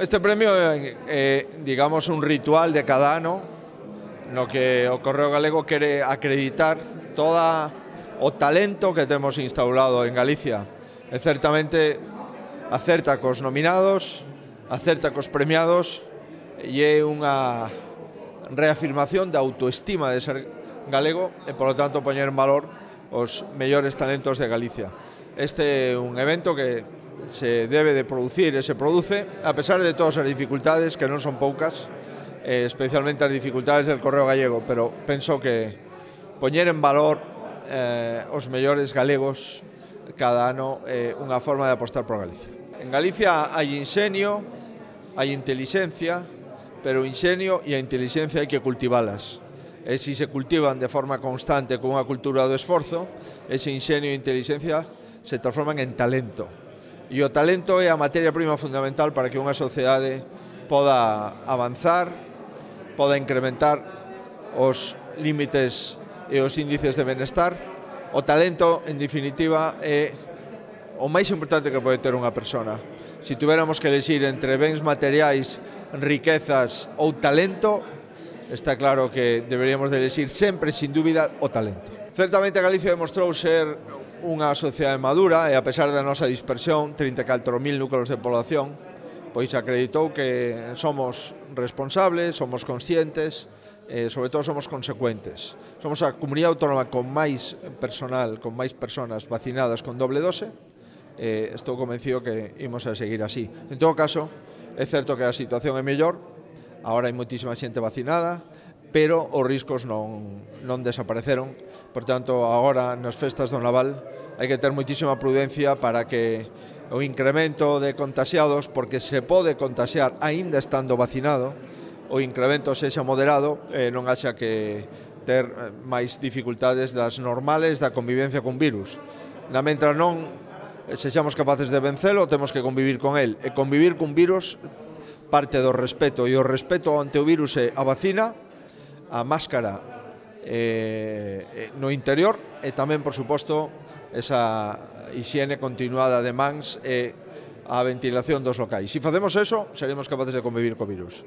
Este premio é, eh, digamos, un ritual de cada ano no que o Correo Galego quere acreditar toda o talento que temos instaurado en Galicia. E certamente acerta cos nominados, acerta cos premiados e é unha reafirmación da autoestima de ser galego e, polo tanto, poñer en valor os mellores talentos de Galicia. Este é un evento que se debe de producir e se produce, a pesar de todas as dificultades, que non son poucas, eh, especialmente as dificultades del Correo Gallego, pero penso que poñer en valor eh, os mellores galegos cada ano é eh, unha forma de apostar por Galicia. En Galicia hai inxenio, hai inteligencia, pero o inxenio e a inteligencia hai que cultivalas. E se se cultivan de forma constante con unha cultura do esforzo, ese inxenio e inteligencia se transforman en talento E o talento é a materia prima fundamental para que unha sociedade poda avanzar, poda incrementar os límites e os índices de benestar. O talento, en definitiva, é o máis importante que pode ter unha persona. Se tuviéramos que elegir entre bens materiais, riquezas ou talento, está claro que deberíamos de elegir sempre, sin dúbida, o talento. Certamente Galicia demostrou ser unha sociedade madura e a pesar da nosa dispersión, 34.000 núcleos de población, pois acreditou que somos responsables, somos conscientes, e sobre todo somos consecuentes. Somos a comunidade autónoma con máis personal, con máis personas vacinadas con doble dose, e estou convencido que imos a seguir así. En todo caso, é certo que a situación é mellor, agora hai moitísima xente vacinada, pero os riscos non, non desapareceron. Por tanto, agora nas festas do Naval hai que ter moitísima prudencia para que o incremento de contaxiados, porque se pode contaxiar aínda estando vacinado, o incremento sexa moderado e non haxa que ter eh, máis dificultades das normales da convivencia con virus. Na mentras non eh, sexamos capaces de vencelo, temos que convivir con el. E convivir cun virus parte do respeto, e o respeto ante o virus é a vacina, a máscara eh, eh, no interior e tamén, por suposto, esa higiene continuada de mans e a ventilación dos locais. Se si facemos eso, seremos capaces de convivir co virus.